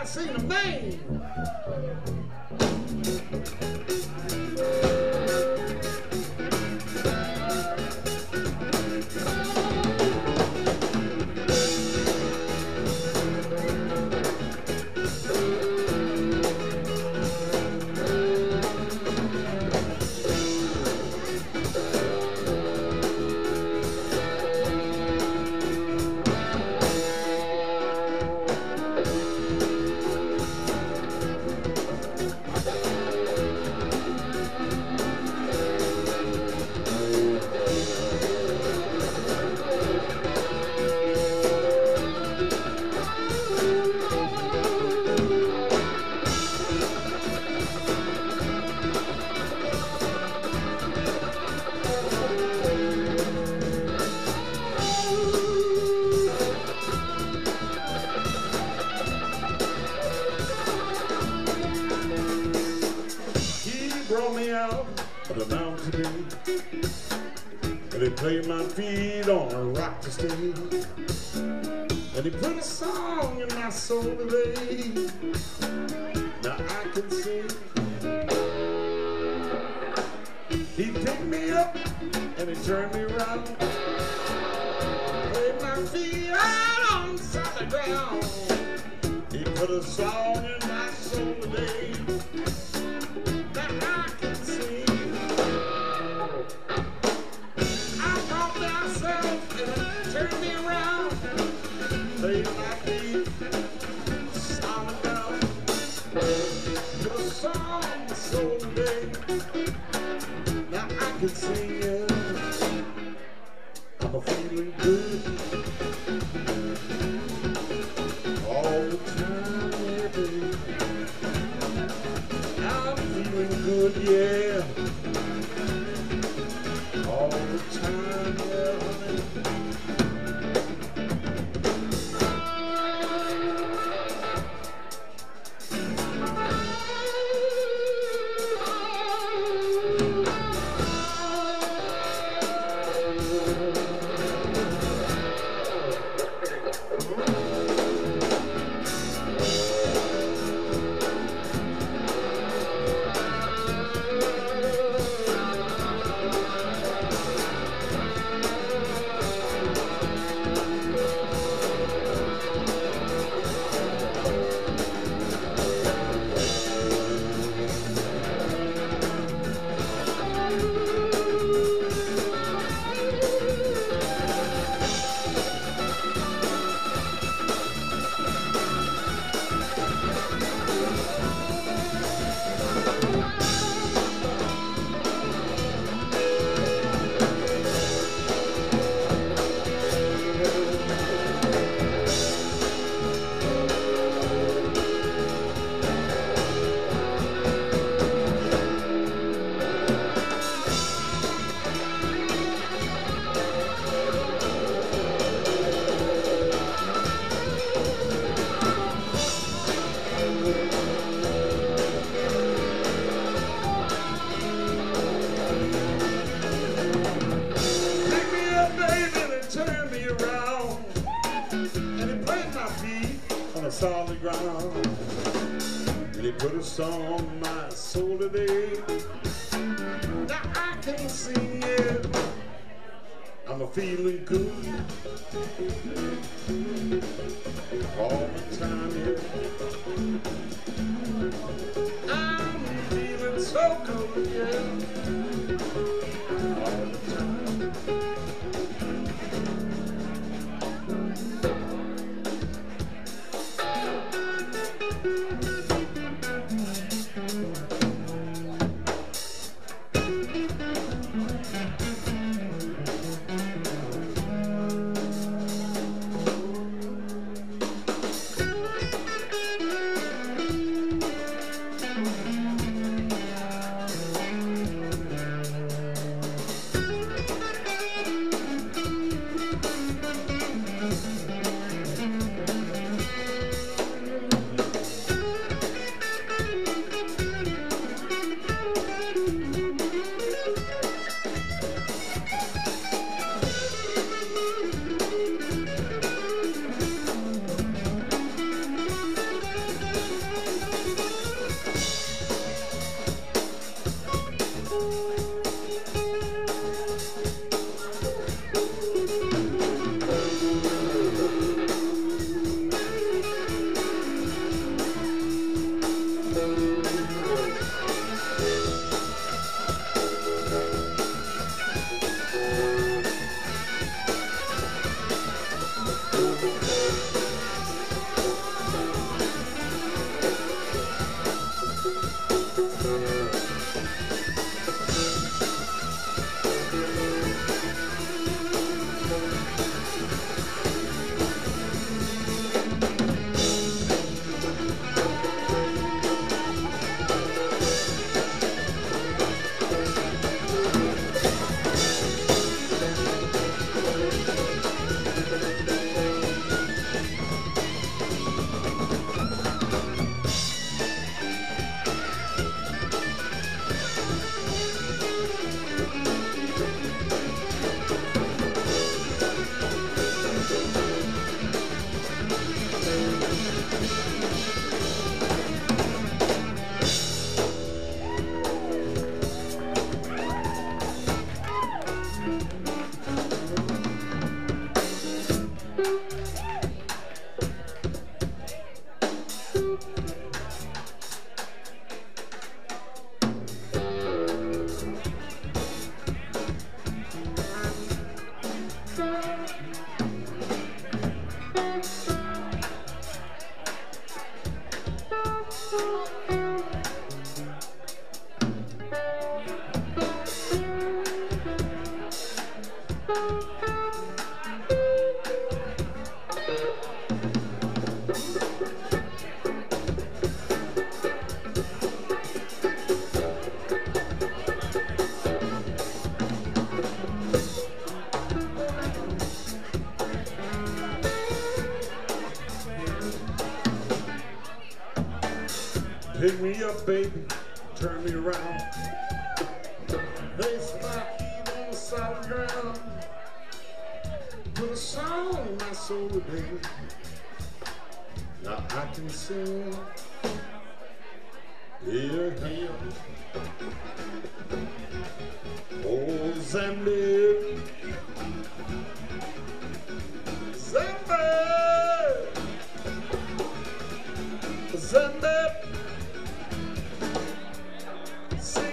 I seen a man. He played my feet on a rock to stay. And he put a song in my soul today. Now I can sing. He picked me up and he turned me around. Played my feet out on solid ground. He put a song in Feeling good. In my soul today. Now I can see it. I'm a feeling good. All the time, yeah. I'm feeling so good, yeah. Song my soul, baby. Now I can sing. Here, here. Oh, Zambi. Zambi. Zambi. Zambi.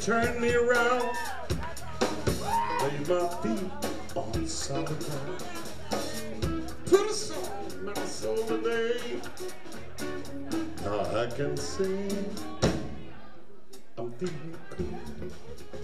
Turn me around. Lay my feet on solid ground. Put a song in my soul today. Now I can sing. I'm feeling cool.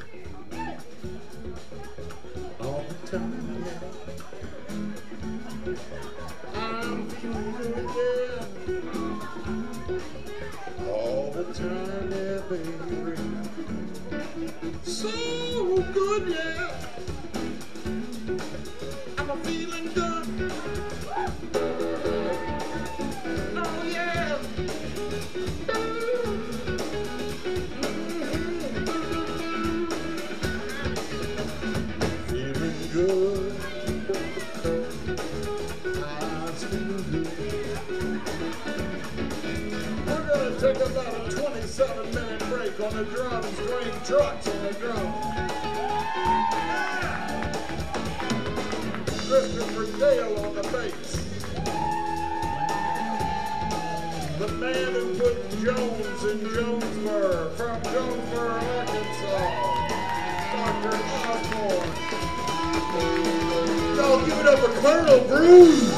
So good, yeah. Take about a 27 minute break on the drums, Duane Trucks on the drums. Christopher Dale on the bass. The man who put Jones in Jonesboro, from Jonesboro, Arkansas, Dr. Osborn. Y'all give it up for Colonel Bruce.